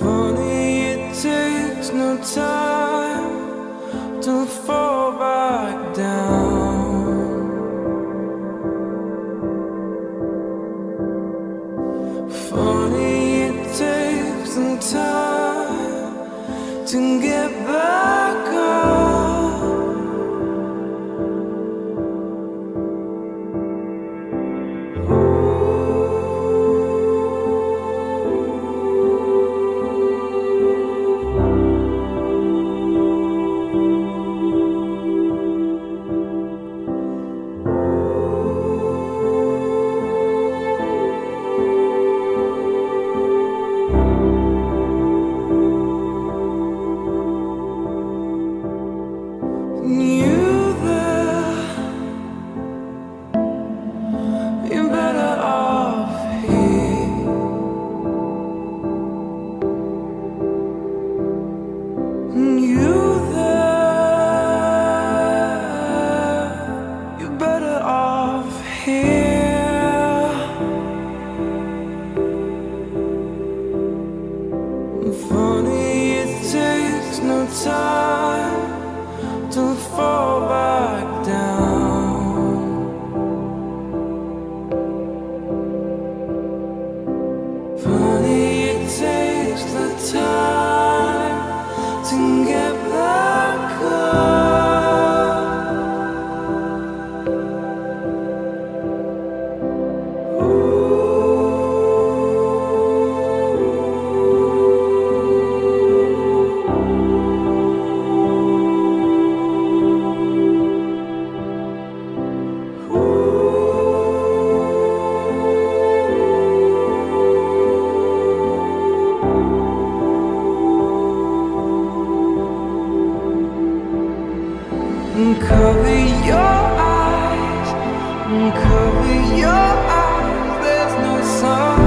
Funny, it takes no time to fall back down. Funny, it takes some time to get Funny, it takes no time over your eyes, there's no sun.